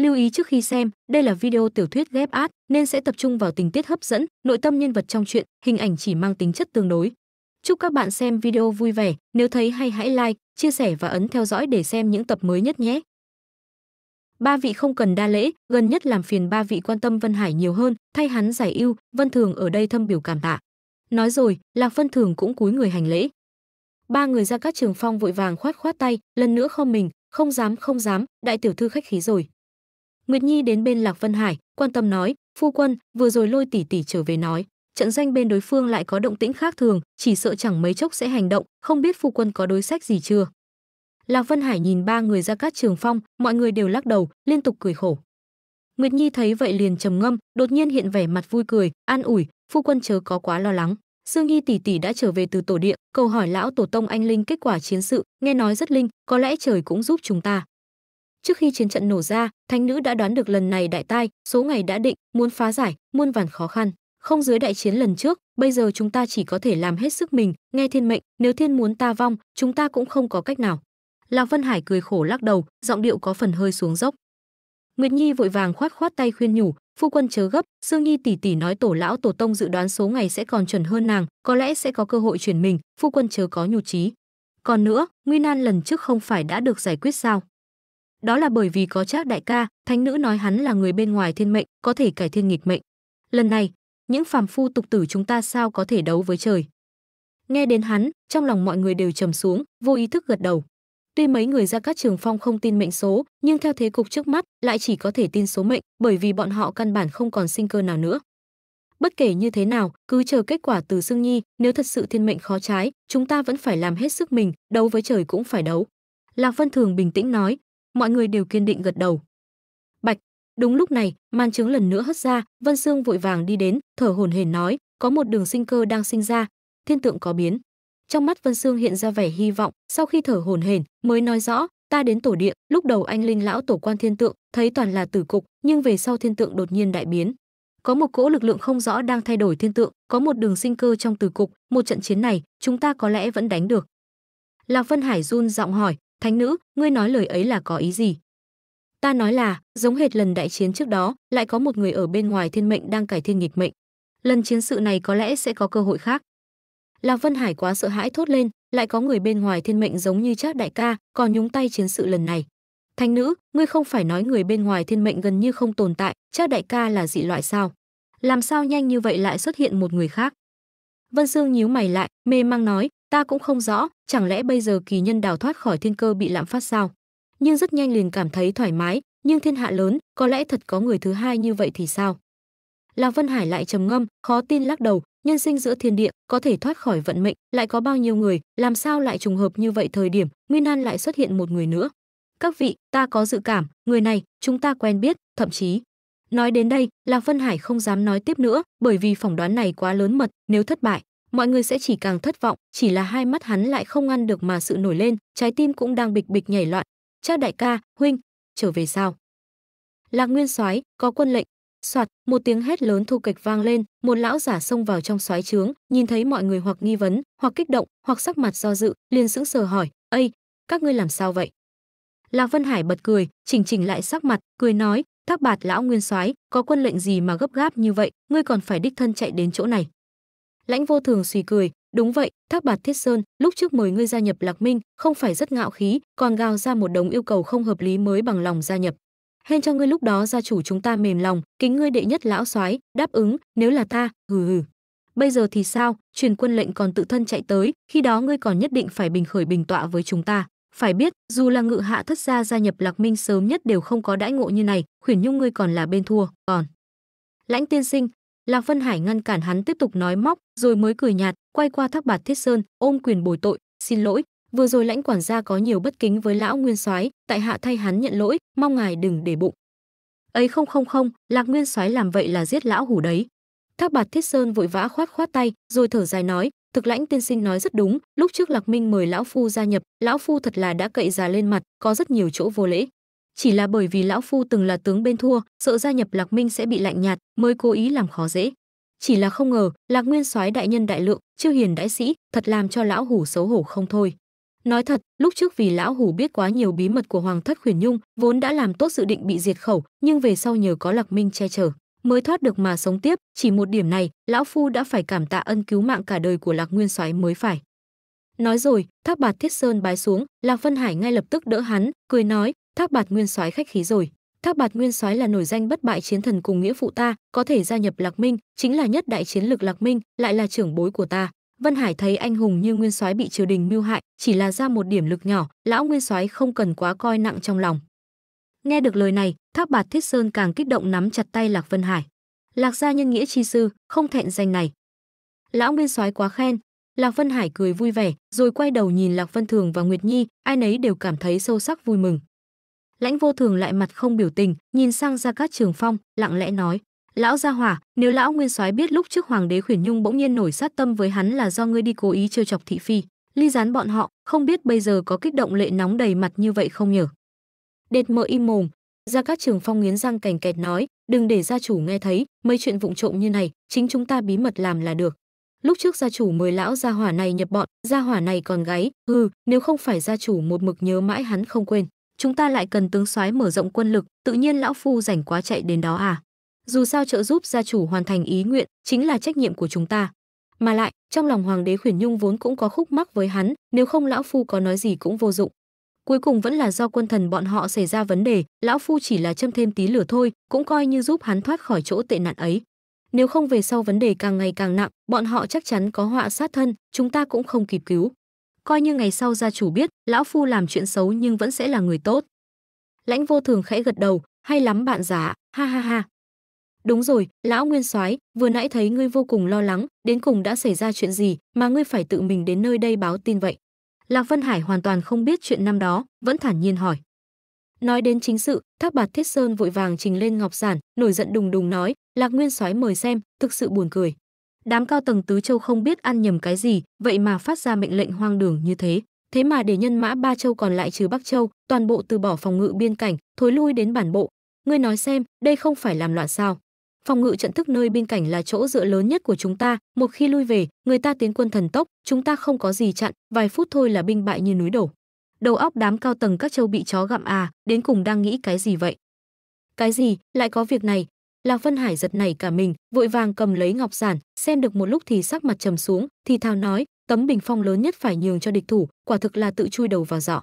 Lưu ý trước khi xem, đây là video tiểu thuyết ghép ad nên sẽ tập trung vào tình tiết hấp dẫn, nội tâm nhân vật trong truyện, hình ảnh chỉ mang tính chất tương đối. Chúc các bạn xem video vui vẻ, nếu thấy hay hãy like, chia sẻ và ấn theo dõi để xem những tập mới nhất nhé. Ba vị không cần đa lễ, gần nhất làm phiền ba vị quan tâm Vân Hải nhiều hơn, thay hắn giải ưu, Vân Thường ở đây thâm biểu cảm tạ. Nói rồi, Lạc Vân Thường cũng cúi người hành lễ. Ba người ra các trường phong vội vàng khoát khoát tay, lần nữa không mình, không dám không dám, đại tiểu thư khách khí rồi. Nguyệt Nhi đến bên Lạc Vân Hải, quan tâm nói, phu quân, vừa rồi lôi tỷ tỷ trở về nói, trận danh bên đối phương lại có động tĩnh khác thường, chỉ sợ chẳng mấy chốc sẽ hành động, không biết phu quân có đối sách gì chưa. Lạc Vân Hải nhìn ba người ra cát trường phong, mọi người đều lắc đầu, liên tục cười khổ. Nguyệt Nhi thấy vậy liền trầm ngâm, đột nhiên hiện vẻ mặt vui cười, an ủi, phu quân chớ có quá lo lắng. Dương Nhi tỷ tỷ đã trở về từ tổ địa, cầu hỏi lão tổ tông anh linh kết quả chiến sự, nghe nói rất linh, có lẽ trời cũng giúp chúng ta. Trước khi chiến trận nổ ra, thánh nữ đã đoán được lần này đại tai, số ngày đã định, muốn phá giải, muôn vàn khó khăn. Không dưới đại chiến lần trước, bây giờ chúng ta chỉ có thể làm hết sức mình, nghe thiên mệnh, nếu thiên muốn ta vong, chúng ta cũng không có cách nào. Lạc Vân Hải cười khổ lắc đầu, giọng điệu có phần hơi xuống dốc. Nguyệt Nhi vội vàng khoát khoát tay khuyên nhủ, phu quân chớ gấp, Sương Nhi tỷ tỷ nói tổ lão tổ tông dự đoán số ngày sẽ còn chuẩn hơn nàng, có lẽ sẽ có cơ hội chuyển mình, phu quân chớ có nhu trí. Còn nữa, nguy nan lần trước không phải đã được giải quyết sao? Đó là bởi vì có Trác đại ca, thánh nữ nói hắn là người bên ngoài thiên mệnh, có thể cải thiên nghịch mệnh. Lần này, những phàm phu tục tử chúng ta sao có thể đấu với trời? Nghe đến hắn, trong lòng mọi người đều trầm xuống, vô ý thức gật đầu. Tuy mấy người ra các trường phong không tin mệnh số, nhưng theo thế cục trước mắt lại chỉ có thể tin số mệnh, bởi vì bọn họ căn bản không còn sinh cơ nào nữa. Bất kể như thế nào, cứ chờ kết quả từ Sương Nhi, nếu thật sự thiên mệnh khó trái, chúng ta vẫn phải làm hết sức mình, đấu với trời cũng phải đấu. Lạc Vân Thường bình tĩnh nói, mọi người đều kiên định gật đầu. Bạch, đúng lúc này, màn trứng lần nữa hất ra, Vân Sương vội vàng đi đến, thở hổn hển nói, có một đường sinh cơ đang sinh ra, thiên tượng có biến. Trong mắt Vân Sương hiện ra vẻ hy vọng, sau khi thở hổn hển, mới nói rõ, ta đến tổ địa, lúc đầu anh linh lão tổ quan thiên tượng, thấy toàn là tử cục, nhưng về sau thiên tượng đột nhiên đại biến. Có một cỗ lực lượng không rõ đang thay đổi thiên tượng, có một đường sinh cơ trong tử cục, một trận chiến này, chúng ta có lẽ vẫn đánh được. Lạc Vân Hải run giọng hỏi, "Thánh nữ, ngươi nói lời ấy là có ý gì?" Ta nói là, giống hệt lần đại chiến trước đó, lại có một người ở bên ngoài thiên mệnh đang cải thiên nghịch mệnh. Lần chiến sự này có lẽ sẽ có cơ hội khác. Lạc Vân Hải quá sợ hãi thốt lên, lại có người bên ngoài thiên mệnh giống như chát đại ca, còn nhúng tay chiến sự lần này. thánh nữ, ngươi không phải nói người bên ngoài thiên mệnh gần như không tồn tại, chát đại ca là dị loại sao? Làm sao nhanh như vậy lại xuất hiện một người khác? Vân Sương nhíu mày lại, mê mang nói, ta cũng không rõ, chẳng lẽ bây giờ kỳ nhân đào thoát khỏi thiên cơ bị lạm phát sao? Nhưng rất nhanh liền cảm thấy thoải mái, nhưng thiên hạ lớn, có lẽ thật có người thứ hai như vậy thì sao? Lạc Vân Hải lại trầm ngâm, khó tin lắc đầu, nhân sinh giữa thiên địa, có thể thoát khỏi vận mệnh, lại có bao nhiêu người, làm sao lại trùng hợp như vậy thời điểm, Nguyên An lại xuất hiện một người nữa. Các vị, ta có dự cảm, người này, chúng ta quen biết, thậm chí. Nói đến đây, Lạc Vân Hải không dám nói tiếp nữa, bởi vì phỏng đoán này quá lớn mật, nếu thất bại, mọi người sẽ chỉ càng thất vọng, chỉ là hai mắt hắn lại không ngăn được mà sự nổi lên, trái tim cũng đang bịch bịch nhảy loạn. Cha đại ca, huynh, trở về sao? Lạc Nguyên Soái, có quân lệnh, Soạt, một tiếng hét lớn thu kịch vang lên, một lão giả xông vào trong soái trướng, nhìn thấy mọi người hoặc nghi vấn, hoặc kích động, hoặc sắc mặt do dự, liền sững sờ hỏi: "Ây, các ngươi làm sao vậy?" Lạc Vân Hải bật cười, chỉnh chỉnh lại sắc mặt, cười nói: "Thác Bạt lão nguyên soái, có quân lệnh gì mà gấp gáp như vậy, ngươi còn phải đích thân chạy đến chỗ này?" Lãnh Vô Thường suy cười, "Đúng vậy, Thác Bạt Thiết Sơn, lúc trước mời ngươi gia nhập Lạc Minh, không phải rất ngạo khí, còn gào ra một đống yêu cầu không hợp lý mới bằng lòng gia nhập." hên cho ngươi lúc đó gia chủ chúng ta mềm lòng kính ngươi đệ nhất lão soái đáp ứng nếu là ta hừ hừ. Bây giờ thì sao? Truyền quân lệnh còn tự thân chạy tới khi đó ngươi còn nhất định phải bình khởi bình tọa với chúng ta. Phải biết dù là ngự hạ thất gia gia nhập lạc minh sớm nhất đều không có đãi ngộ như này khuyển nhung ngươi còn là bên thua còn. Lãnh tiên sinh lạc vân hải ngăn cản hắn tiếp tục nói móc, rồi mới cười nhạt, quay qua thác bạt thiết sơn, ôm quyền bồi tội, xin lỗi, vừa rồi lãnh quản gia có nhiều bất kính với lão nguyên soái, tại hạ thay hắn nhận lỗi, mong ngài đừng để bụng. Ấy không không không, lạc nguyên soái làm vậy là giết lão hủ đấy. Thác bạt thiết sơn vội vã khoát khoát tay, rồi thở dài nói, thực lãnh tiên sinh nói rất đúng, lúc trước lạc minh mời lão phu gia nhập, lão phu thật là đã cậy già lên mặt, có rất nhiều chỗ vô lễ chỉ là bởi vì lão phu từng là tướng bên thua sợ gia nhập lạc minh sẽ bị lạnh nhạt mới cố ý làm khó dễ chỉ là không ngờ lạc nguyên soái đại nhân đại lượng chiêu hiền đại sĩ thật làm cho lão hủ xấu hổ không thôi Nói thật, lúc trước vì lão hủ biết quá nhiều bí mật của Hoàng thất khuyển Nhung, vốn đã làm tốt dự định bị diệt khẩu, nhưng về sau nhờ có Lạc Minh che chở, mới thoát được mà sống tiếp, chỉ một điểm này, lão phu đã phải cảm tạ ân cứu mạng cả đời của Lạc Nguyên Soái mới phải. Nói rồi, Thác Bạt Thiết Sơn bái xuống, Lạc Vân Hải ngay lập tức đỡ hắn, cười nói, Thác Bạt Nguyên Soái khách khí rồi. Thác Bạt Nguyên Soái là nổi danh bất bại chiến thần cùng nghĩa phụ ta, có thể gia nhập Lạc Minh, chính là nhất đại chiến lực Lạc Minh, lại là trưởng bối của ta. Vân Hải thấy anh hùng như Nguyên Soái bị triều đình mưu hại, chỉ là ra một điểm lực nhỏ, lão Nguyên Soái không cần quá coi nặng trong lòng. Nghe được lời này, Thác Bạt Thiết Sơn càng kích động nắm chặt tay Lạc Vân Hải. Lạc gia nhân nghĩa chi sư, không thẹn danh này. Lão Nguyên Soái quá khen, Lạc Vân Hải cười vui vẻ, rồi quay đầu nhìn Lạc Vân Thường và Nguyệt Nhi, ai nấy đều cảm thấy sâu sắc vui mừng. Lãnh Vô Thường lại mặt không biểu tình, nhìn sang Gia Cát Trường Phong, lặng lẽ nói: "Lão gia hỏa, nếu lão Nguyên Soái biết lúc trước Hoàng đế Khuyển Nhung bỗng nhiên nổi sát tâm với hắn là do ngươi đi cố ý trêu chọc thị phi, ly gián bọn họ, không biết bây giờ có kích động lệ nóng đầy mặt như vậy không nhở?" Đệt mở im mồm, Gia Cát Trường Phong nghiến răng cành kẹt nói, "Đừng để gia chủ nghe thấy, mấy chuyện vụng trộm như này, chính chúng ta bí mật làm là được." Lúc trước gia chủ mời lão gia hỏa này nhập bọn, gia hỏa này còn gáy, hừ, nếu không phải gia chủ một mực nhớ mãi hắn không quên, chúng ta lại cần tướng soái mở rộng quân lực, tự nhiên lão phu rảnh quá chạy đến đó à. Dù sao trợ giúp gia chủ hoàn thành ý nguyện chính là trách nhiệm của chúng ta. Mà lại, trong lòng hoàng đế Khuyển Nhung vốn cũng có khúc mắc với hắn, nếu không lão phu có nói gì cũng vô dụng. Cuối cùng vẫn là do quân thần bọn họ xảy ra vấn đề, lão phu chỉ là châm thêm tí lửa thôi, cũng coi như giúp hắn thoát khỏi chỗ tệ nạn ấy. Nếu không về sau vấn đề càng ngày càng nặng, bọn họ chắc chắn có họa sát thân, chúng ta cũng không kịp cứu. Coi như ngày sau gia chủ biết, lão phu làm chuyện xấu nhưng vẫn sẽ là người tốt. Lãnh Vô Thường khẽ gật đầu, hay lắm bạn giả, ha ha ha. Đúng rồi, lão Nguyên Soái, vừa nãy thấy ngươi vô cùng lo lắng, đến cùng đã xảy ra chuyện gì mà ngươi phải tự mình đến nơi đây báo tin vậy? Lạc Vân Hải hoàn toàn không biết chuyện năm đó, vẫn thản nhiên hỏi. Nói đến chính sự, Thác Bạt Thiết Sơn vội vàng trình lên ngọc giản, nổi giận đùng đùng nói, Lạc Nguyên Soái mời xem, thực sự buồn cười. Đám cao tầng tứ châu không biết ăn nhầm cái gì, vậy mà phát ra mệnh lệnh hoang đường như thế. Thế mà để nhân mã ba châu còn lại trừ Bắc Châu, toàn bộ từ bỏ phòng ngự biên cảnh, thối lui đến bản bộ. Ngươi nói xem, đây không phải làm loạn sao? Phòng ngự trận thức nơi biên cảnh là chỗ dựa lớn nhất của chúng ta, một khi lui về, người ta tiến quân thần tốc, chúng ta không có gì chặn, vài phút thôi là binh bại như núi đổ. Đầu óc đám cao tầng các châu bị chó gặm à, đến cùng đang nghĩ cái gì vậy? Cái gì, lại có việc này, Lạc Vân Hải giật nảy cả mình, vội vàng cầm lấy ngọc giản, xem được một lúc thì sắc mặt trầm xuống, thì thào nói, tấm bình phong lớn nhất phải nhường cho địch thủ, quả thực là tự chui đầu vào giỏ.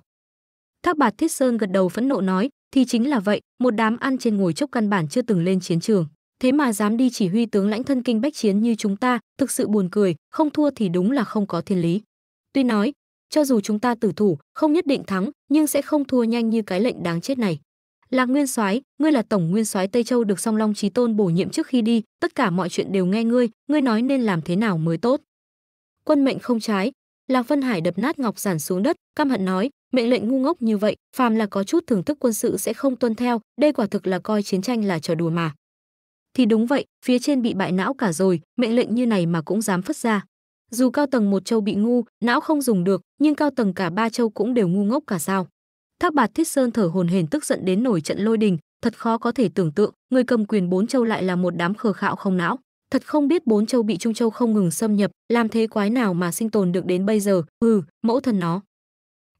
Thác Bạt Thiết Sơn gật đầu phẫn nộ nói, thì chính là vậy, một đám ăn trên ngồi chốc căn bản chưa từng lên chiến trường, thế mà dám đi chỉ huy tướng lãnh thân kinh bách chiến như chúng ta, thực sự buồn cười, không thua thì đúng là không có thiên lý. Tuy nói, cho dù chúng ta tử thủ, không nhất định thắng, nhưng sẽ không thua nhanh như cái lệnh đáng chết này là Nguyên Soái, ngươi là tổng nguyên soái Tây Châu được Song Long Chí Tôn bổ nhiệm trước khi đi, tất cả mọi chuyện đều nghe ngươi, ngươi nói nên làm thế nào mới tốt. Quân mệnh không trái, là Vân Hải đập nát ngọc giản xuống đất, căm hận nói, mệnh lệnh ngu ngốc như vậy, phàm là có chút thưởng thức quân sự sẽ không tuân theo, đây quả thực là coi chiến tranh là trò đùa mà. Thì đúng vậy, phía trên bị bại não cả rồi, mệnh lệnh như này mà cũng dám phất ra. Dù cao tầng một châu bị ngu, não không dùng được, nhưng cao tầng cả ba châu cũng đều ngu ngốc cả sao. Thác Bạt Thiết Sơn thở hồn hển tức giận đến nổi trận lôi đình, thật khó có thể tưởng tượng, người cầm quyền bốn châu lại là một đám khờ khạo không não. Thật không biết bốn châu bị Trung Châu không ngừng xâm nhập, làm thế quái nào mà sinh tồn được đến bây giờ, hừ, mẫu thần nó.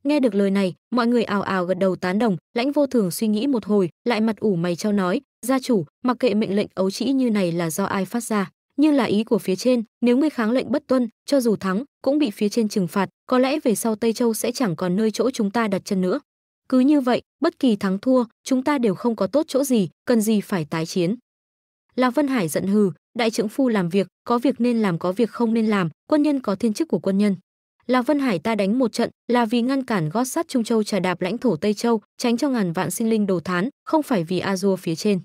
Nghe được lời này, mọi người ào ào gật đầu tán đồng, Lãnh Vô Thường suy nghĩ một hồi, lại mặt ủ mày trao nói, gia chủ, mặc kệ mệnh lệnh ấu trĩ như này là do ai phát ra, như là ý của phía trên, nếu ngươi kháng lệnh bất tuân, cho dù thắng, cũng bị phía trên trừng phạt, có lẽ về sau Tây Châu sẽ chẳng còn nơi chỗ chúng ta đặt chân nữa. Cứ như vậy, bất kỳ thắng thua, chúng ta đều không có tốt chỗ gì, cần gì phải tái chiến. Lạc Vân Hải giận hừ, đại trưởng phu làm việc, có việc nên làm có việc không nên làm, quân nhân có thiên chức của quân nhân. Lạc Vân Hải ta đánh một trận là vì ngăn cản gót sắt Trung Châu trà đạp lãnh thổ Tây Châu, tránh cho ngàn vạn sinh linh đồ thán, không phải vì Azure phía trên.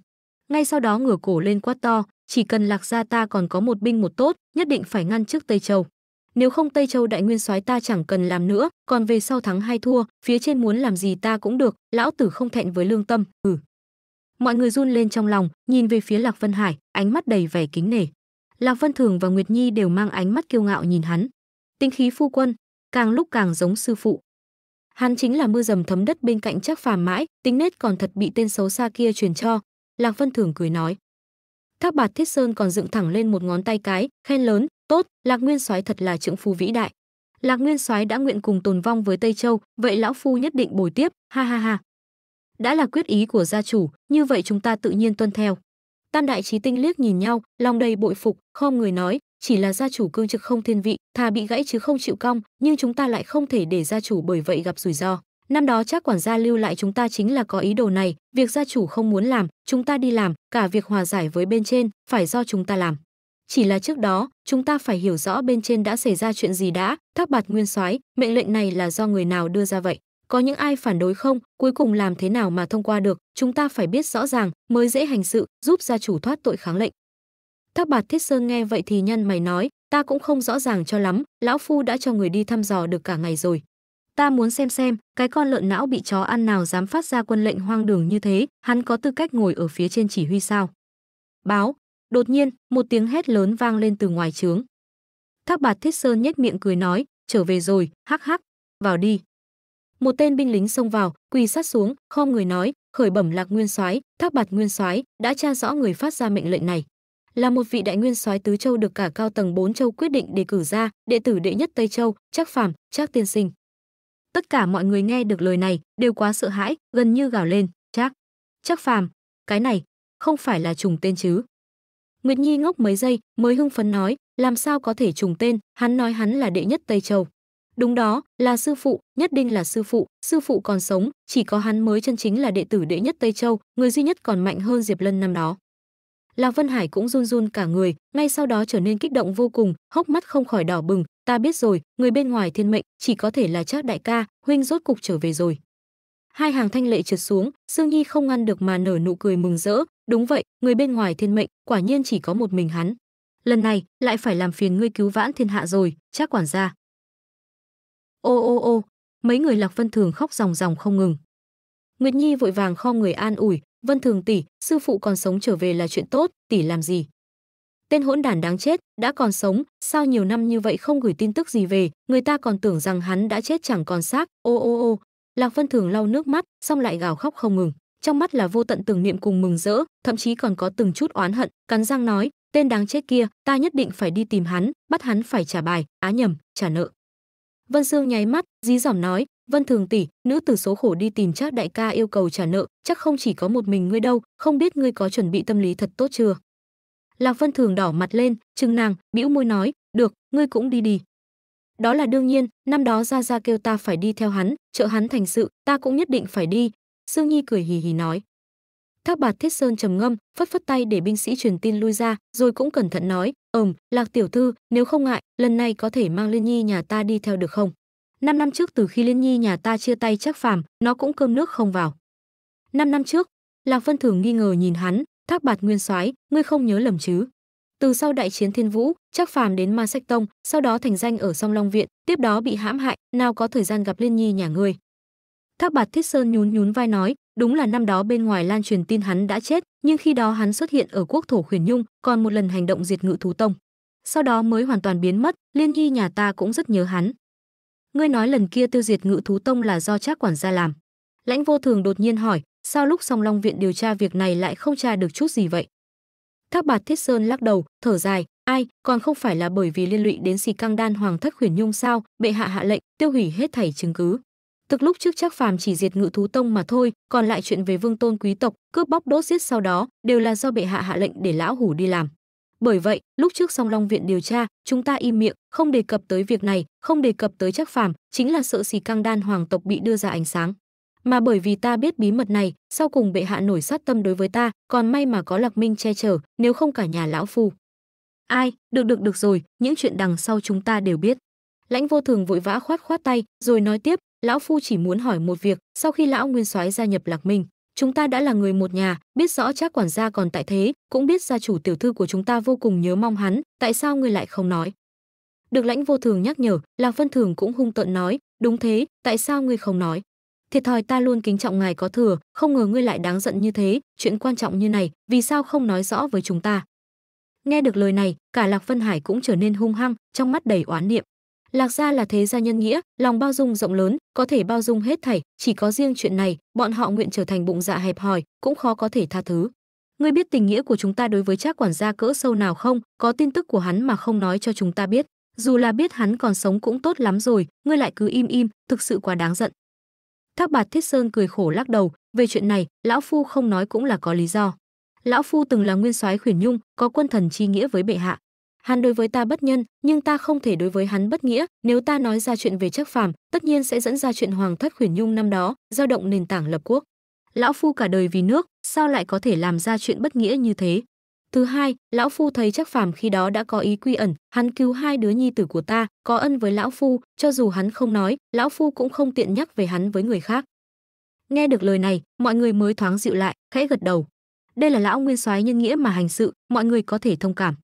Ngay sau đó ngửa cổ lên quát to, chỉ cần Lạc gia ta còn có một binh một tốt, nhất định phải ngăn trước Tây Châu. Nếu không Tây Châu đại nguyên soái ta chẳng cần làm nữa, còn về sau thắng hay thua, phía trên muốn làm gì ta cũng được, lão tử không thẹn với lương tâm. Ừ. Mọi người run lên trong lòng, nhìn về phía Lạc Vân Hải, ánh mắt đầy vẻ kính nể. Lạc Vân Thường và Nguyệt Nhi đều mang ánh mắt kiêu ngạo nhìn hắn. Tinh khí phu quân, càng lúc càng giống sư phụ. Hắn chính là mưa dầm thấm đất bên cạnh chắc phàm mãi, tính nết còn thật bị tên xấu xa kia truyền cho. Lạc Vân Thường cười nói. Thác Bạt Thiết Sơn còn dựng thẳng lên một ngón tay cái, khen lớn, tốt, Lạc Nguyên Soái thật là trưởng phu vĩ đại. Lạc Nguyên Soái đã nguyện cùng tồn vong với Tây Châu, vậy lão phu nhất định bồi tiếp, ha ha ha. Đã là quyết ý của gia chủ, như vậy chúng ta tự nhiên tuân theo. Tam đại trí tinh liếc nhìn nhau, lòng đầy bội phục, khom người nói, chỉ là gia chủ cương trực không thiên vị, thà bị gãy chứ không chịu cong, nhưng chúng ta lại không thể để gia chủ bởi vậy gặp rủi ro. Năm đó chắc quản gia lưu lại chúng ta chính là có ý đồ này, việc gia chủ không muốn làm, chúng ta đi làm, cả việc hòa giải với bên trên phải do chúng ta làm. Chỉ là trước đó, chúng ta phải hiểu rõ bên trên đã xảy ra chuyện gì đã, Thác Bạt Nguyên Soái, mệnh lệnh này là do người nào đưa ra vậy? Có những ai phản đối không? Cuối cùng làm thế nào mà thông qua được? Chúng ta phải biết rõ ràng, mới dễ hành sự, giúp gia chủ thoát tội kháng lệnh. Thác Bạt Thiết Sơn nghe vậy thì nhăn mày nói, ta cũng không rõ ràng cho lắm, lão phu đã cho người đi thăm dò được cả ngày rồi. Ta muốn xem xem, cái con lợn não bị chó ăn nào dám phát ra quân lệnh hoang đường như thế, hắn có tư cách ngồi ở phía trên chỉ huy sao? Báo, đột nhiên, một tiếng hét lớn vang lên từ ngoài trướng. Thác Bạt Thiết Sơn nhếch miệng cười nói, trở về rồi, hắc hắc, vào đi. Một tên binh lính xông vào, quỳ sát xuống, khom người nói, khởi bẩm Lạc Nguyên Soái, Thác Bạt Nguyên Soái đã tra rõ người phát ra mệnh lệnh này là một vị đại nguyên soái tứ châu được cả cao tầng bốn châu quyết định đề cử ra, đệ tử đệ nhất Tây Châu, Trác Phàm, Trác Tiên Sinh. Tất cả mọi người nghe được lời này đều quá sợ hãi, gần như gào lên, "Trác, Trác Phàm, cái này không phải là trùng tên chứ?" Nguyệt Nhi ngốc mấy giây mới hưng phấn nói, "Làm sao có thể trùng tên, hắn nói hắn là đệ nhất Tây Châu." Đúng đó, là sư phụ, nhất định là sư phụ, sư phụ còn sống, chỉ có hắn mới chân chính là đệ tử đệ nhất Tây Châu, người duy nhất còn mạnh hơn Diệp Lân năm đó. Lạc Vân Hải cũng run run cả người, ngay sau đó trở nên kích động vô cùng, hốc mắt không khỏi đỏ bừng, ta biết rồi, người bên ngoài thiên mệnh chỉ có thể là Trác đại ca, huynh rốt cục trở về rồi. Hai hàng thanh lệ trượt xuống, Sương Nhi không ngăn được mà nở nụ cười mừng rỡ, đúng vậy, người bên ngoài thiên mệnh, quả nhiên chỉ có một mình hắn. Lần này, lại phải làm phiền ngươi cứu vãn thiên hạ rồi, chắc quản gia. Ô ô ô, mấy người Lạc Vân Thường khóc ròng ròng không ngừng. Nguyệt Nhi vội vàng kho người an ủi, Vân Thường tỷ, sư phụ còn sống trở về là chuyện tốt, tỷ làm gì? Tên hỗn đản đáng chết, đã còn sống, sao nhiều năm như vậy không gửi tin tức gì về, người ta còn tưởng rằng hắn đã chết chẳng còn xác. Ô ô ô, Lạc Vân Thường lau nước mắt, xong lại gào khóc không ngừng. Trong mắt là vô tận tưởng niệm cùng mừng rỡ, thậm chí còn có từng chút oán hận, cắn răng nói, tên đáng chết kia, ta nhất định phải đi tìm hắn, bắt hắn phải trả bài, á nhầm, trả nợ. Vân Sương nháy mắt, dí dỏm nói, Vân Thường tỷ, nữ tử số khổ đi tìm Trác đại ca yêu cầu trả nợ, chắc không chỉ có một mình ngươi đâu, không biết ngươi có chuẩn bị tâm lý thật tốt chưa? Lạc Vân Thường đỏ mặt lên, trừng nàng, bĩu môi nói, "Được, ngươi cũng đi đi." Đó là đương nhiên, năm đó gia gia kêu ta phải đi theo hắn, trợ hắn thành sự, ta cũng nhất định phải đi." Sương Nhi cười hì hì nói. Thác Bạt Thiết Sơn trầm ngâm, phất phất tay để binh sĩ truyền tin lui ra, rồi cũng cẩn thận nói, "Ừm, Lạc tiểu thư, nếu không ngại, lần này có thể mang Liên Nhi nhà ta đi theo được không?" Năm năm trước từ khi Liên Nhi nhà ta chia tay chắc phàm, nó cũng cơm nước không vào. Năm năm trước, Lạc Vân Thường nghi ngờ nhìn hắn, Thác Bạt Nguyên Soái, ngươi không nhớ lầm chứ? Từ sau đại chiến Thiên Vũ, chắc phàm đến Ma Sách Tông, sau đó thành danh ở Song Long viện, tiếp đó bị hãm hại, nào có thời gian gặp Liên Nhi nhà ngươi. Thác Bạt Thiết Sơn nhún nhún vai nói, đúng là năm đó bên ngoài lan truyền tin hắn đã chết, nhưng khi đó hắn xuất hiện ở quốc thổ Khuyển Nhung, còn một lần hành động diệt ngự thú tông. Sau đó mới hoàn toàn biến mất, Liên Nhi nhà ta cũng rất nhớ hắn ngươi nói lần kia tiêu diệt ngự thú tông là do trác quản gia làm lãnh vô thường đột nhiên hỏi sao lúc song long viện điều tra việc này lại không tra được chút gì vậy thác bạt thiết sơn lắc đầu thở dài ai còn không phải là bởi vì liên lụy đến xì căng đan hoàng thất khuyển nhung sao? Bệ hạ hạ lệnh tiêu hủy hết thảy chứng cứ. Thực lúc trước chắc phàm chỉ diệt ngự thú tông mà thôi còn lại chuyện về vương tôn quý tộc cướp bóc đốt giết sau đó đều là do bệ hạ hạ lệnh để lão hủ đi làm. Bởi vậy, lúc trước Song Long viện điều tra, chúng ta im miệng, không đề cập tới việc này, không đề cập tới chắc phàm, chính là sợ xì căng đan hoàng tộc bị đưa ra ánh sáng. Mà bởi vì ta biết bí mật này, sau cùng bệ hạ nổi sát tâm đối với ta, còn may mà có Lạc Minh che chở, nếu không cả nhà lão phu. Ai, được được được rồi, những chuyện đằng sau chúng ta đều biết. Lãnh Vô Thường vội vã khoát khoát tay, rồi nói tiếp, lão phu chỉ muốn hỏi một việc, sau khi lão Nguyên Soái gia nhập Lạc Minh, chúng ta đã là người một nhà biết rõ chắc quản gia còn tại thế cũng biết gia chủ tiểu thư của chúng ta vô cùng nhớ mong hắn tại sao ngươi lại không nói được lãnh vô thường nhắc nhở lạc vân thường cũng hung tợn nói đúng thế tại sao ngươi không nói thiệt thòi ta luôn kính trọng ngài có thừa không ngờ ngươi lại đáng giận như thế chuyện quan trọng như này vì sao không nói rõ với chúng ta nghe được lời này cả lạc vân hải cũng trở nên hung hăng trong mắt đầy oán niệm Lạc gia là thế gia nhân nghĩa, lòng bao dung rộng lớn, có thể bao dung hết thảy, chỉ có riêng chuyện này, bọn họ nguyện trở thành bụng dạ hẹp hòi, cũng khó có thể tha thứ. Ngươi biết tình nghĩa của chúng ta đối với Trác quản gia cỡ sâu nào không? Có tin tức của hắn mà không nói cho chúng ta biết. dù là biết hắn còn sống cũng tốt lắm rồi ngươi lại cứ im im thực sự quá đáng giận thác bạt thiết sơn cười khổ lắc đầu, về chuyện này, lão phu không nói cũng là có lý do. Lão phu từng là nguyên soái khuyển nhung, có quân thần chi nghĩa với bệ hạ. Hắn đối với ta bất nhân, nhưng ta không thể đối với hắn bất nghĩa. Nếu ta nói ra chuyện về chắc phàm, tất nhiên sẽ dẫn ra chuyện hoàng thất khuyển nhung năm đó, giao động nền tảng lập quốc. Lão phu cả đời vì nước, sao lại có thể làm ra chuyện bất nghĩa như thế? Thứ hai lão phu thấy chắc phàm khi đó đã có ý quy ẩn hắn cứu hai đứa nhi tử của ta có ân với lão phu cho dù hắn không nói lão phu cũng không tiện nhắc về hắn với người khác. Nghe được lời này mọi người mới thoáng dịu lại khẽ gật đầu. Đây là lão nguyên soái nhân nghĩa mà hành sự mọi người có thể thông cảm.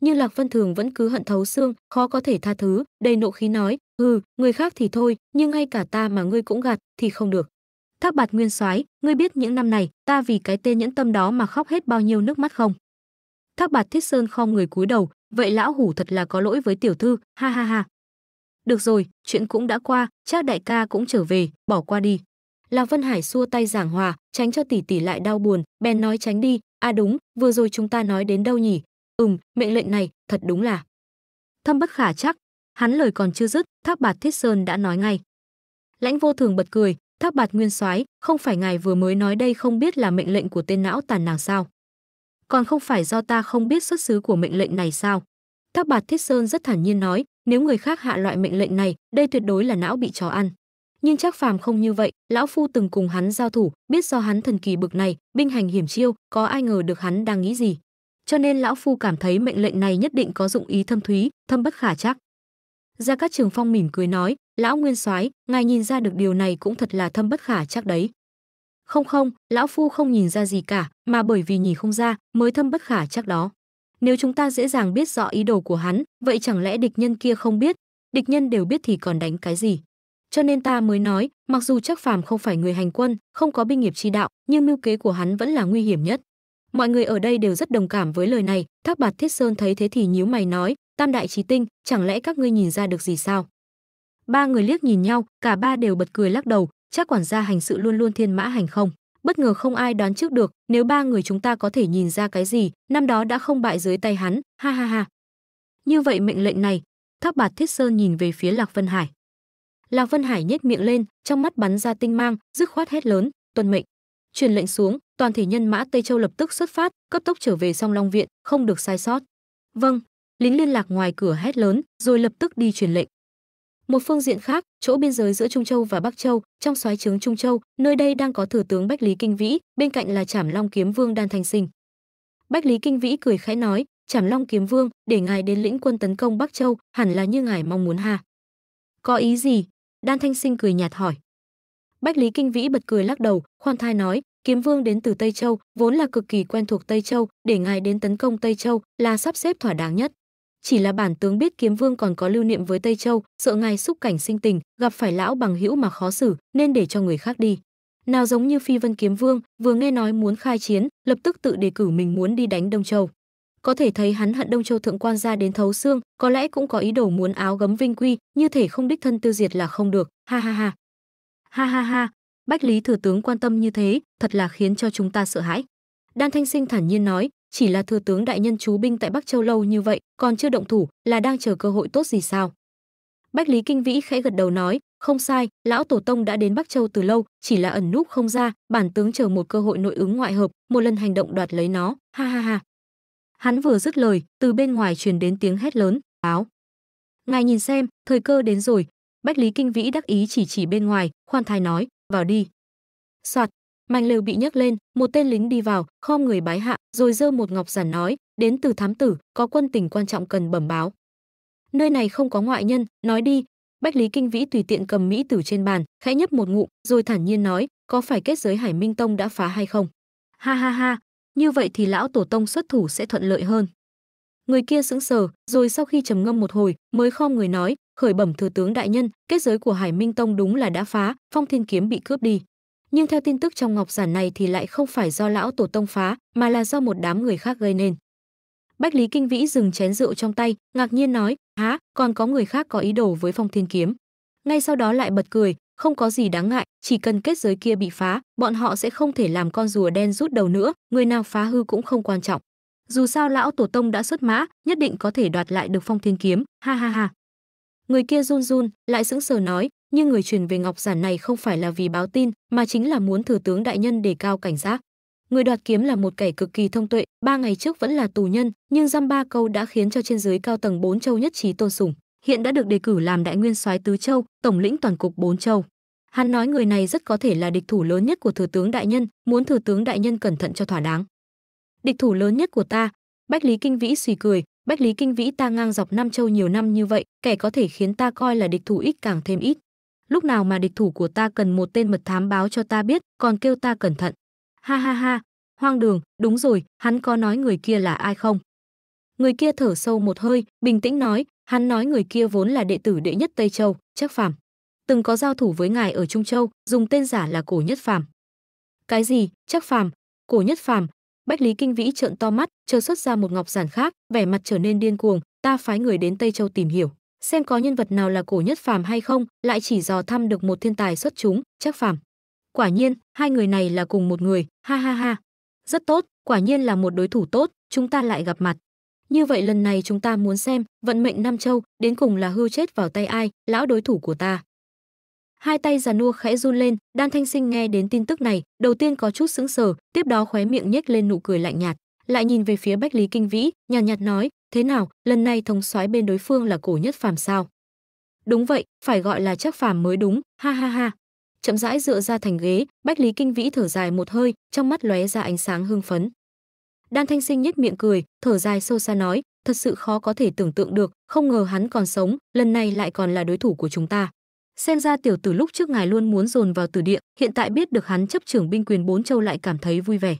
Nhưng lạc vân thường vẫn cứ hận thấu xương khó có thể tha thứ đầy nộ khí nói "Hừ, người khác thì thôi nhưng ngay cả ta mà ngươi cũng gạt thì không được. Thác bạt nguyên soái ngươi biết những năm này ta vì cái tên nhẫn tâm đó mà khóc hết bao nhiêu nước mắt không? Thác bạt thiết sơn khom người cúi đầu, vậy lão hủ thật là có lỗi với tiểu thư, ha ha ha. Được rồi, chuyện cũng đã qua, chắc đại ca cũng trở về, bỏ qua đi. Lạc vân hải xua tay giảng hòa, tránh cho tỷ tỷ lại đau buồn, bèn nói tránh đi à đúng, vừa rồi chúng ta nói đến đâu nhỉ? Ừm, mệnh lệnh này, thật đúng là. Thâm bất khả chắc, hắn lời còn chưa dứt, thác bạt thiết sơn đã nói ngay. Lãnh vô thường bật cười, thác bạt nguyên soái, không phải ngài vừa mới nói đây không biết là mệnh lệnh của tên não tàn nào sao? Còn không phải do ta không biết xuất xứ của mệnh lệnh này sao? Thác bạt thiết sơn rất thản nhiên nói, nếu người khác hạ loại mệnh lệnh này, đây tuyệt đối là não bị chó ăn. Nhưng chắc phàm không như vậy, lão phu từng cùng hắn giao thủ, biết do hắn thần kỳ bực này, binh hành hiểm chiêu, có ai ngờ được hắn đang nghĩ gì. Cho nên lão phu cảm thấy mệnh lệnh này nhất định có dụng ý thâm thúy, thâm bất khả chắc. Gia cát trường phong mỉm cười nói, lão nguyên soái, ngài nhìn ra được điều này cũng thật là thâm bất khả chắc đấy không không, lão phu không nhìn ra gì cả, mà bởi vì nhìn không ra, mới thâm bất khả chắc đó. Nếu chúng ta dễ dàng biết rõ ý đồ của hắn, vậy chẳng lẽ địch nhân kia không biết? Địch nhân đều biết thì còn đánh cái gì? Cho nên ta mới nói, mặc dù chắc phàm không phải người hành quân, không có binh nghiệp chi đạo, nhưng mưu kế của hắn vẫn là nguy hiểm nhất. Mọi người ở đây đều rất đồng cảm với lời này, thác bạt thiết sơn thấy thế thì nhíu mày nói, tam đại trí tinh, chẳng lẽ các ngươi nhìn ra được gì sao? Ba người liếc nhìn nhau, cả ba đều bật cười lắc đầu chắc quản gia hành sự luôn luôn thiên mã hành không? Bất ngờ không ai đoán trước được, nếu ba người chúng ta có thể nhìn ra cái gì, năm đó đã không bại dưới tay hắn, ha ha ha. Như vậy mệnh lệnh này tháp bạt thiết sơn nhìn về phía lạc vân hải. Lạc vân hải nhếch miệng lên, trong mắt bắn ra tinh mang, dứt khoát hét lớn tuân mệnh! truyền lệnh xuống, toàn thể nhân mã tây châu lập tức xuất phát, cấp tốc trở về song long viện, không được sai sót. Vâng. Lính liên lạc ngoài cửa hét lớn, rồi lập tức đi truyền lệnh một phương diện khác, chỗ biên giới giữa trung châu và bắc châu, trong soái trướng trung châu, nơi đây đang có thừa tướng bách lý kinh vĩ, bên cạnh là trảm long kiếm vương đan thanh sinh. Bách lý kinh vĩ cười khẽ nói, trảm long kiếm vương, để ngài đến lĩnh quân tấn công bắc châu, hẳn là như ngài mong muốn ha. Có ý gì? Đan thanh sinh cười nhạt hỏi. Bách lý kinh vĩ bật cười lắc đầu, khoan thai nói, kiếm vương đến từ tây châu, vốn là cực kỳ quen thuộc tây châu, để ngài đến tấn công tây châu là sắp xếp thỏa đáng nhất chỉ là bản tướng biết kiếm vương còn có lưu niệm với tây châu, sợ ngài xúc cảnh sinh tình, gặp phải lão bằng hữu mà khó xử, nên để cho người khác đi. Nào giống như phi vân kiếm vương, vừa nghe nói muốn khai chiến, lập tức tự đề cử mình muốn đi đánh đông châu. Có thể thấy hắn hận đông châu thượng quan ra đến thấu xương, có lẽ cũng có ý đồ muốn áo gấm vinh quy, như thể không đích thân tiêu diệt là không được, ha ha ha. Ha ha ha, bách lý thừa tướng quan tâm như thế, thật là khiến cho chúng ta sợ hãi. Đan thanh sinh thản nhiên nói chỉ là thừa tướng đại nhân chú binh tại bắc châu lâu như vậy, còn chưa động thủ, là đang chờ cơ hội tốt gì sao? Bách lý kinh vĩ khẽ gật đầu nói, không sai, lão tổ tông đã đến bắc châu từ lâu, chỉ là ẩn núp không ra, bản tướng chờ một cơ hội nội ứng ngoại hợp, một lần hành động đoạt lấy nó, ha ha ha. Hắn vừa dứt lời, từ bên ngoài truyền đến tiếng hét lớn, báo. Ngài nhìn xem, thời cơ đến rồi. Bách lý kinh vĩ đắc ý chỉ chỉ bên ngoài, khoan thai nói, vào đi. Soạt mảnh lều bị nhấc lên, một tên lính đi vào, khom người bái hạ, rồi giơ một ngọc giản nói, đến từ thám tử, có quân tình quan trọng cần bẩm báo. Nơi này không có ngoại nhân, nói đi. Bách lý kinh vĩ tùy tiện cầm mỹ tử trên bàn, khẽ nhấp một ngụm, rồi thản nhiên nói, có phải kết giới hải minh tông đã phá hay không? Ha ha ha, như vậy thì lão tổ tông xuất thủ sẽ thuận lợi hơn. Người kia sững sờ, rồi sau khi trầm ngâm một hồi, mới khom người nói, khởi bẩm thừa tướng đại nhân, kết giới của hải minh tông đúng là đã phá, phong thiên kiếm bị cướp đi nhưng theo tin tức trong ngọc giản này thì lại không phải do lão tổ tông phá mà là do một đám người khác gây nên. Bách lý kinh vĩ dừng chén rượu trong tay ngạc nhiên nói há còn có người khác có ý đồ với phong thiên kiếm? Ngay sau đó lại bật cười không có gì đáng ngại chỉ cần kết giới kia bị phá bọn họ sẽ không thể làm con rùa đen rút đầu nữa người nào phá hư cũng không quan trọng. Dù sao lão tổ tông đã xuất mã, nhất định có thể đoạt lại được phong thiên kiếm, ha ha ha. Người kia run run, lại sững sờ nói, nhưng người truyền về ngọc giản này không phải là vì báo tin, mà chính là muốn thừa tướng đại nhân đề cao cảnh giác. Người đoạt kiếm là một kẻ cực kỳ thông tuệ, ba ngày trước vẫn là tù nhân, nhưng dăm ba câu đã khiến cho trên dưới cao tầng bốn châu nhất trí tôn sùng. Hiện đã được đề cử làm đại nguyên soái tứ châu, tổng lĩnh toàn cục bốn châu. Hắn nói người này rất có thể là địch thủ lớn nhất của thừa tướng đại nhân, muốn thừa tướng đại nhân cẩn thận cho thỏa đáng. Địch thủ lớn nhất của ta, Bách Lý Kinh Vĩ suy cười, Bách Lý Kinh Vĩ ta ngang dọc năm châu nhiều năm như vậy, kẻ có thể khiến ta coi là địch thủ ít càng thêm ít. Lúc nào mà địch thủ của ta cần một tên mật thám báo cho ta biết, còn kêu ta cẩn thận. Ha ha ha, hoang đường, đúng rồi, hắn có nói người kia là ai không? Người kia thở sâu một hơi, bình tĩnh nói, hắn nói người kia vốn là đệ tử đệ nhất Tây Châu, chắc phàm. Từng có giao thủ với ngài ở Trung Châu, dùng tên giả là cổ nhất phàm. Cái gì, chắc phàm, cổ nhất phàm, Bách Lý Kinh Vĩ trợn to mắt, chờ xuất ra một ngọc giản khác, vẻ mặt trở nên điên cuồng, ta phái người đến Tây Châu tìm hiểu, xem có nhân vật nào là cổ nhất phàm hay không, lại chỉ dò thăm được một thiên tài xuất chúng, chắc phàm. Quả nhiên, hai người này là cùng một người, ha ha ha. Rất tốt, quả nhiên là một đối thủ tốt, chúng ta lại gặp mặt. Như vậy lần này chúng ta muốn xem, vận mệnh Nam Châu, đến cùng là hưu chết vào tay ai, lão đối thủ của ta. Hai tay già nua khẽ run lên, Đan Thanh Sinh nghe đến tin tức này, đầu tiên có chút sững sờ, tiếp đó khóe miệng nhếch lên nụ cười lạnh nhạt, lại nhìn về phía Bách Lý Kinh Vĩ, nhàn nhạt, nhạt nói, thế nào, lần này thống soái bên đối phương là cổ nhất phàm sao? Đúng vậy, phải gọi là chắc phàm mới đúng, ha ha ha. Chậm rãi dựa ra thành ghế, Bách Lý Kinh Vĩ thở dài một hơi, trong mắt lóe ra ánh sáng hưng phấn. Đan Thanh Sinh nhếch miệng cười, thở dài sâu xa nói, thật sự khó có thể tưởng tượng được, không ngờ hắn còn sống, lần này lại còn là đối thủ của chúng ta. Xem ra tiểu tử lúc trước ngài luôn muốn dồn vào tử địa, hiện tại biết được hắn chấp trưởng binh quyền bốn châu lại cảm thấy vui vẻ.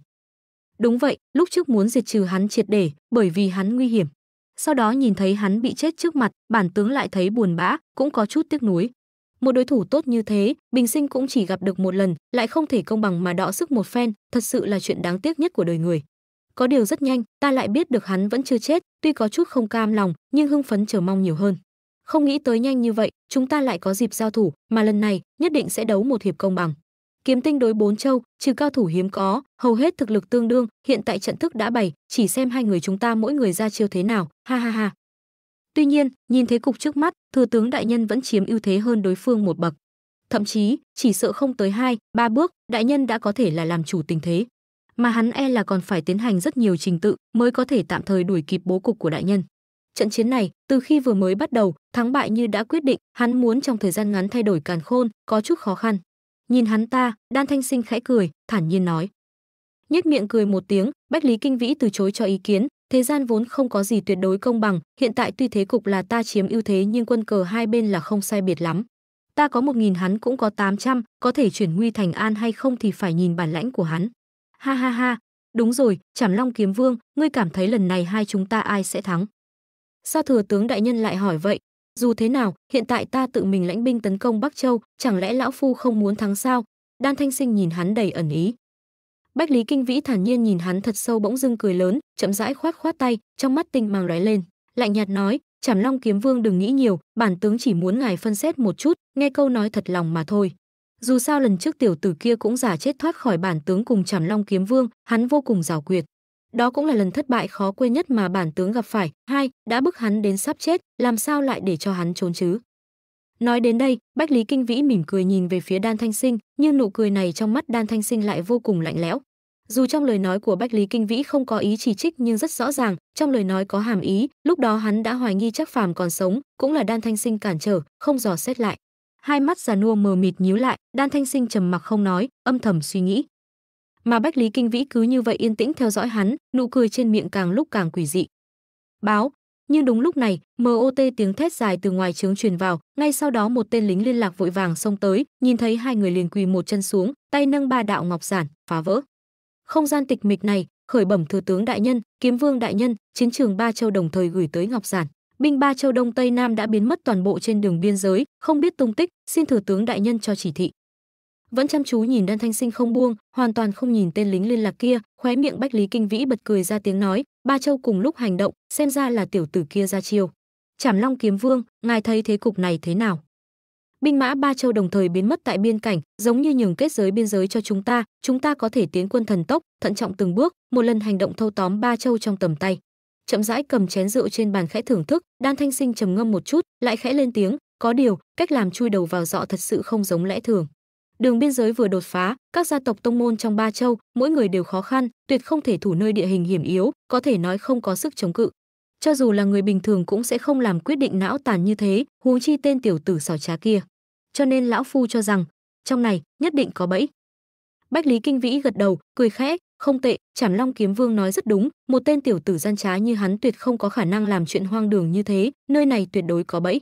Đúng vậy, lúc trước muốn diệt trừ hắn triệt để, bởi vì hắn nguy hiểm. Sau đó nhìn thấy hắn bị chết trước mặt, bản tướng lại thấy buồn bã, cũng có chút tiếc nuối. Một đối thủ tốt như thế, bình sinh cũng chỉ gặp được một lần, lại không thể công bằng mà đọ sức một phen, thật sự là chuyện đáng tiếc nhất của đời người. Có điều rất nhanh, ta lại biết được hắn vẫn chưa chết, tuy có chút không cam lòng, nhưng hưng phấn chờ mong nhiều hơn. Không nghĩ tới nhanh như vậy, chúng ta lại có dịp giao thủ, mà lần này nhất định sẽ đấu một hiệp công bằng. Kiếm tinh đối bốn châu, trừ cao thủ hiếm có, hầu hết thực lực tương đương, hiện tại trận thức đã bày, chỉ xem hai người chúng ta mỗi người ra chiêu thế nào, ha ha ha. Tuy nhiên, nhìn thế cục trước mắt, thừa tướng đại nhân vẫn chiếm ưu thế hơn đối phương một bậc. Thậm chí, chỉ sợ không tới hai, ba bước, đại nhân đã có thể là làm chủ tình thế. Mà hắn e là còn phải tiến hành rất nhiều trình tự mới có thể tạm thời đuổi kịp bố cục của đại nhân. Trận chiến này, từ khi vừa mới bắt đầu, thắng bại như đã quyết định, hắn muốn trong thời gian ngắn thay đổi càn khôn, có chút khó khăn. Nhìn hắn ta, Đan Thanh Sinh khẽ cười, thản nhiên nói. Nhếch miệng cười một tiếng, Bách Lý Kinh Vĩ từ chối cho ý kiến, thế gian vốn không có gì tuyệt đối công bằng, hiện tại tuy thế cục là ta chiếm ưu thế nhưng quân cờ hai bên là không sai biệt lắm. Ta có một nghìn hắn cũng có 800, có thể chuyển nguy thành an hay không thì phải nhìn bản lãnh của hắn. Ha ha ha, đúng rồi, Trảm Long Kiếm Vương, ngươi cảm thấy lần này hai chúng ta ai sẽ thắng? Sao thừa tướng đại nhân lại hỏi vậy? Dù thế nào, hiện tại ta tự mình lãnh binh tấn công Bắc Châu, chẳng lẽ lão phu không muốn thắng sao? Đan Thanh Sinh nhìn hắn đầy ẩn ý. Bách Lý Kinh Vĩ thản nhiên nhìn hắn thật sâu bỗng dưng cười lớn, chậm rãi khoát khoát tay, trong mắt tinh mang lóe lên, lạnh nhạt nói, Trảm Long Kiếm Vương đừng nghĩ nhiều, bản tướng chỉ muốn ngài phân xét một chút, nghe câu nói thật lòng mà thôi. Dù sao lần trước tiểu tử kia cũng giả chết thoát khỏi bản tướng cùng Trảm Long Kiếm Vương, hắn vô cùng giảo quyệt. Đó cũng là lần thất bại khó quên nhất mà bản tướng gặp phải. Hai, đã bức hắn đến sắp chết, làm sao lại để cho hắn trốn chứ? Nói đến đây, Bách Lý Kinh Vĩ mỉm cười nhìn về phía Đan Thanh Sinh, nhưng nụ cười này trong mắt Đan Thanh Sinh lại vô cùng lạnh lẽo. Dù trong lời nói của Bách Lý Kinh Vĩ không có ý chỉ trích nhưng rất rõ ràng, trong lời nói có hàm ý, lúc đó hắn đã hoài nghi chắc phàm còn sống, cũng là Đan Thanh Sinh cản trở, không dò xét lại. Hai mắt già nua mờ mịt nhíu lại, Đan Thanh Sinh trầm mặc không nói, âm thầm suy nghĩ mà bách lý kinh vĩ cứ như vậy yên tĩnh theo dõi hắn, nụ cười trên miệng càng lúc càng quỷ dị. Báo nhưng đúng lúc này mot tiếng thét dài từ ngoài trướng truyền vào, ngay sau đó một tên lính liên lạc vội vàng xông tới, nhìn thấy hai người liền quỳ một chân xuống, tay nâng ba đạo ngọc giản, phá vỡ. Không gian tịch mịch này, khởi bẩm thừa tướng đại nhân, kiếm vương đại nhân, chiến trường ba châu đồng thời gửi tới ngọc giản. Binh ba châu đông tây nam đã biến mất toàn bộ trên đường biên giới, không biết tung tích, xin thừa tướng đại nhân cho chỉ thị vẫn chăm chú nhìn đan thanh sinh không buông, hoàn toàn không nhìn tên lính liên lạc kia, khóe miệng bách lý kinh vĩ bật cười ra tiếng nói, ba châu cùng lúc hành động, xem ra là tiểu tử kia ra chiêu. Trảm long kiếm vương, ngài thấy thế cục này thế nào? Binh mã ba châu đồng thời biến mất tại biên cảnh, giống như nhường kết giới biên giới cho chúng ta chúng ta có thể tiến quân thần tốc, thận trọng từng bước, một lần hành động thâu tóm ba châu trong tầm tay. Chậm rãi cầm chén rượu trên bàn khẽ thưởng thức, đan thanh sinh trầm ngâm một chút, lại khẽ lên tiếng, có điều, cách làm chui đầu vào dọ thật sự không giống lẽ thường đường biên giới vừa đột phá, các gia tộc tông môn trong ba châu, mỗi người đều khó khăn, tuyệt không thể thủ nơi địa hình hiểm yếu, có thể nói không có sức chống cự. Cho dù là người bình thường cũng sẽ không làm quyết định não tàn như thế, huống chi tên tiểu tử xảo trá kia. Cho nên lão phu cho rằng, trong này nhất định có bẫy. Bách lý kinh vĩ gật đầu, cười khẽ, không tệ chảm long kiếm vương nói rất đúng, một tên tiểu tử gian trá như hắn tuyệt không có khả năng làm chuyện hoang đường như thế, nơi này tuyệt đối có bẫy.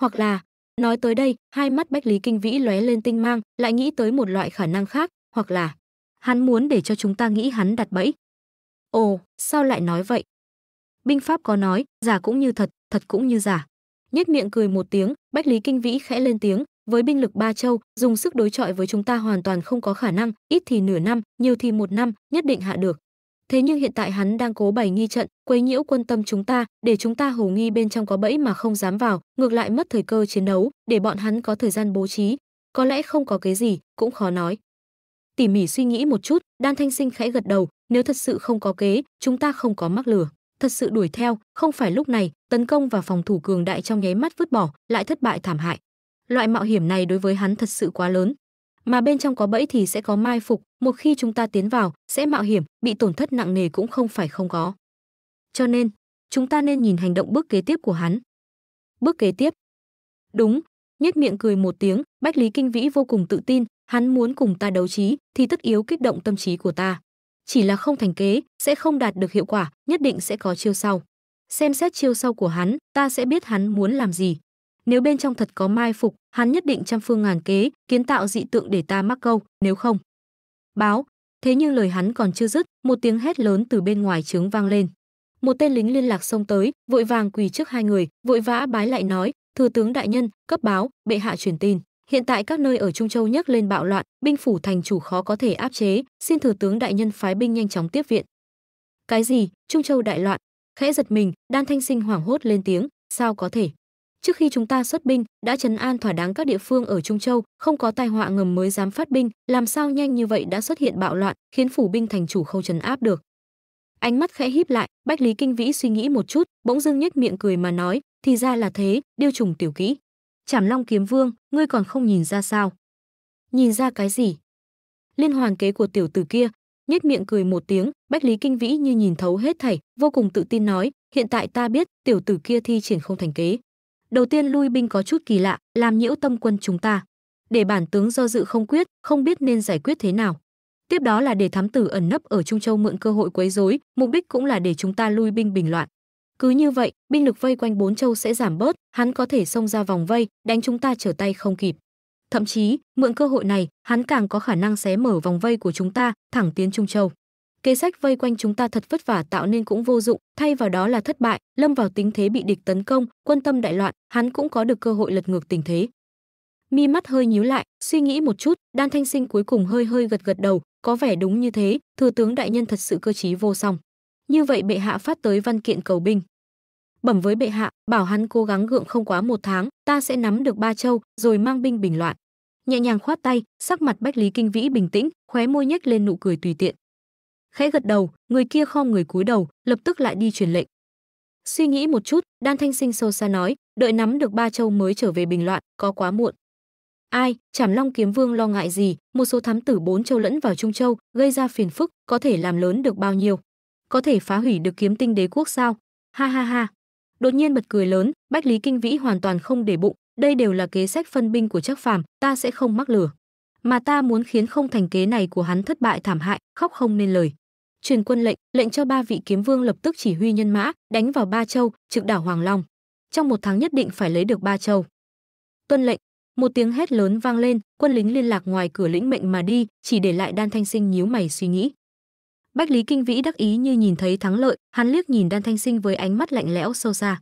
Hoặc là nói tới đây, hai mắt bách lý kinh vĩ lóe lên tinh mang, lại nghĩ tới một loại khả năng khác, hoặc là hắn muốn để cho chúng ta nghĩ hắn đặt bẫy. Ồ, sao lại nói vậy? Binh pháp có nói giả cũng như thật thật cũng như giả nhếch miệng cười một tiếng, bách lý kinh vĩ khẽ lên tiếng, với binh lực ba châu, dùng sức đối chọi với chúng ta hoàn toàn không có khả năng, ít thì nửa năm, nhiều thì một năm, nhất định hạ được thế nhưng hiện tại hắn đang cố bày nghi trận, quấy nhiễu quân tâm chúng ta, để chúng ta hồ nghi bên trong có bẫy mà không dám vào, ngược lại mất thời cơ chiến đấu, để bọn hắn có thời gian bố trí. Có lẽ không có cái gì, cũng khó nói. Tỉ mỉ suy nghĩ một chút, đan thanh sinh khẽ gật đầu, nếu thật sự không có kế, chúng ta không có mắc lừa. Thật sự đuổi theo, không phải lúc này, tấn công và phòng thủ cường đại trong nháy mắt vứt bỏ, lại thất bại thảm hại. Loại mạo hiểm này đối với hắn thật sự quá lớn mà bên trong có bẫy thì sẽ có mai phục, một khi chúng ta tiến vào, sẽ mạo hiểm, bị tổn thất nặng nề cũng không phải không có. Cho nên, chúng ta nên nhìn hành động bước kế tiếp của hắn. Bước kế tiếp. Đúng, nhếch miệng cười một tiếng, bách lý kinh vĩ vô cùng tự tin, hắn muốn cùng ta đấu trí, thì tất yếu kích động tâm trí của ta. Chỉ là không thành kế, sẽ không đạt được hiệu quả, nhất định sẽ có chiêu sau. Xem xét chiêu sau của hắn, ta sẽ biết hắn muốn làm gì nếu bên trong thật có mai phục, hắn nhất định trăm phương ngàn kế kiến tạo dị tượng để ta mắc câu, nếu không. Báo. Thế nhưng lời hắn còn chưa dứt, một tiếng hét lớn từ bên ngoài trướng vang lên. Một tên lính liên lạc xông tới, vội vàng quỳ trước hai người, vội vã bái lại nói, thừa tướng đại nhân, cấp báo, bệ hạ truyền tin. Hiện tại các nơi ở trung châu nhấc lên bạo loạn, binh phủ thành chủ khó có thể áp chế, xin thừa tướng đại nhân phái binh nhanh chóng tiếp viện. Cái gì? Trung châu đại loạn? Khẽ giật mình, đan thanh sinh hoảng hốt lên tiếng, sao có thể? Trước khi chúng ta xuất binh, đã trấn an thỏa đáng các địa phương ở trung châu, không có tai họa ngầm mới dám phát binh, làm sao nhanh như vậy đã xuất hiện bạo loạn, khiến phủ binh thành chủ không trấn áp được. Ánh mắt khẽ híp lại, bách lý kinh vĩ suy nghĩ một chút, bỗng dưng nhếch miệng cười mà nói, thì ra là thế, điêu trùng tiểu kỹ. Chảm long kiếm vương, ngươi còn không nhìn ra sao? Nhìn ra cái gì? Liên hoàn kế của tiểu tử kia, nhếch miệng cười một tiếng, bách lý kinh vĩ như nhìn thấu hết thảy, vô cùng tự tin nói, hiện tại ta biết, tiểu tử kia thi triển không thành kế đầu tiên lui binh có chút kỳ lạ, làm nhiễu tâm quân chúng ta. Để bản tướng do dự không quyết, không biết nên giải quyết thế nào. Tiếp đó là để thám tử ẩn nấp ở trung châu mượn cơ hội quấy rối, mục đích cũng là để chúng ta lui binh bình loạn. Cứ như vậy, binh lực vây quanh bốn châu sẽ giảm bớt, hắn có thể xông ra vòng vây, đánh chúng ta trở tay không kịp. Thậm chí, mượn cơ hội này, hắn càng có khả năng xé mở vòng vây của chúng ta, thẳng tiến trung châu kế sách vây quanh chúng ta thật vất vả tạo nên cũng vô dụng, thay vào đó là thất bại, lâm vào tính thế bị địch tấn công, quân tâm đại loạn, hắn cũng có được cơ hội lật ngược tình thế. Mi mắt hơi nhíu lại, suy nghĩ một chút, đan thanh sinh cuối cùng hơi hơi gật gật đầu, có vẻ đúng như thế, thừa tướng đại nhân thật sự cơ trí vô song. Như vậy bệ hạ phát tới văn kiện cầu binh. Bẩm với bệ hạ, bảo hắn cố gắng gượng không quá một tháng, ta sẽ nắm được ba châu, rồi mang binh bình loạn. Nhẹ nhàng khoát tay, sắc mặt bách lý kinh vĩ bình tĩnh, khóe môi nhếch lên nụ cười tùy tiện khẽ gật đầu, người kia khom người cúi đầu, lập tức lại đi truyền lệnh. Suy nghĩ một chút, đan thanh sinh sâu xa nói, đợi nắm được ba châu mới trở về bình loạn, có quá muộn. Ai chảm long kiếm vương lo ngại gì, một số thám tử bốn châu lẫn vào trung châu, gây ra phiền phức, có thể làm lớn được bao nhiêu? Có thể phá hủy được kiếm tinh đế quốc sao? Ha ha ha. Đột nhiên bật cười lớn, bách lý kinh vĩ hoàn toàn không để bụng, đây đều là kế sách phân binh của Trác phàm, ta sẽ không mắc lừa. Mà ta muốn khiến không thành kế này của hắn thất bại thảm hại, khóc không nên lời truyền quân lệnh lệnh cho ba vị kiếm vương lập tức chỉ huy nhân mã, đánh vào ba châu, trực đảo hoàng long. Trong một tháng nhất định phải lấy được ba châu. Tuân lệnh, một tiếng hét lớn vang lên, quân lính liên lạc ngoài cửa lĩnh mệnh mà đi, chỉ để lại đan thanh sinh nhíu mày suy nghĩ. Bách lý kinh vĩ đắc ý như nhìn thấy thắng lợi, hắn liếc nhìn đan thanh sinh với ánh mắt lạnh lẽo sâu xa.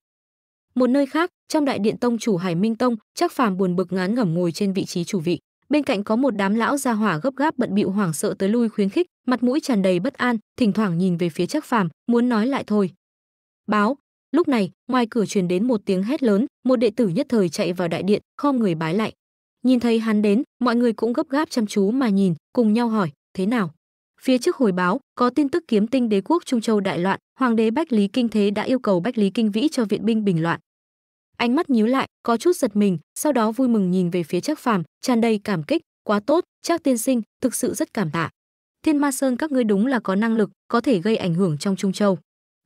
Một nơi khác, trong đại điện tông chủ hải minh tông, chắc phàm buồn bực ngán ngẩm ngồi trên vị trí chủ vị bên cạnh có một đám lão gia hỏa gấp gáp bận bịu hoảng sợ tới lui khuyến khích mặt mũi tràn đầy bất an thỉnh thoảng nhìn về phía chắc phàm muốn nói lại thôi báo lúc này ngoài cửa truyền đến một tiếng hét lớn một đệ tử nhất thời chạy vào đại điện khom người bái lại Nhìn thấy hắn đến, mọi người cũng gấp gáp chăm chú mà nhìn, cùng nhau hỏi, thế nào? Phía trước hồi báo, có tin tức kiếm tinh đế quốc Trung Châu đại loạn, hoàng đế Bách Lý Kinh Thế đã yêu cầu Bách Lý Kinh Vĩ cho viện binh bình loạn. Ánh mắt nhíu lại, có chút giật mình, sau đó vui mừng nhìn về phía Trác Phàm, tràn đầy cảm kích, quá tốt, Trác tiên sinh, thực sự rất cảm tạ. Thiên Ma Sơn các ngươi đúng là có năng lực, có thể gây ảnh hưởng trong Trung Châu.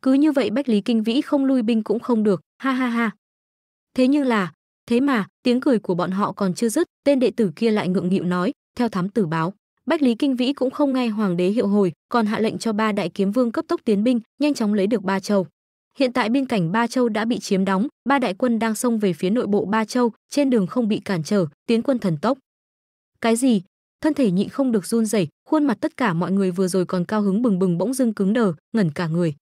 Cứ như vậy Bách Lý Kinh Vĩ không lui binh cũng không được, ha ha ha. Thế nhưng là, thế mà, tiếng cười của bọn họ còn chưa dứt, tên đệ tử kia lại ngượng nghịu nói, theo thám tử báo, Bách Lý Kinh Vĩ cũng không nghe hoàng đế hiệu hồi, còn hạ lệnh cho ba đại kiếm vương cấp tốc tiến binh, nhanh chóng lấy được Ba Châu. Hiện tại biên cảnh Ba Châu đã bị chiếm đóng, ba đại quân đang xông về phía nội bộ Ba Châu, trên đường không bị cản trở, tiến quân thần tốc. Cái gì? Thân thể nhịn không được run rẩy, khuôn mặt tất cả mọi người vừa rồi còn cao hứng bừng bừng bỗng dưng cứng đờ, ngẩn cả người.